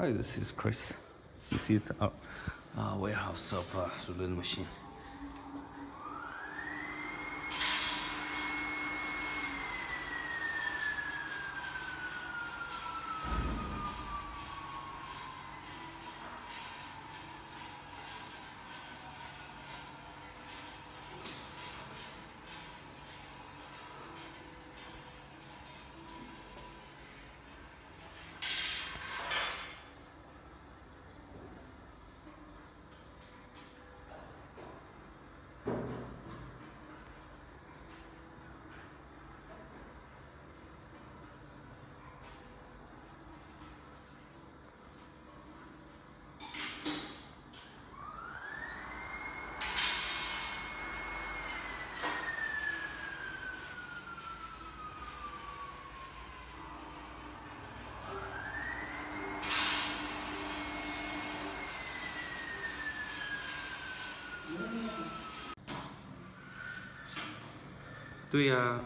Hi, this is Chris. This is our uh, warehouse of uh, machine. 对呀。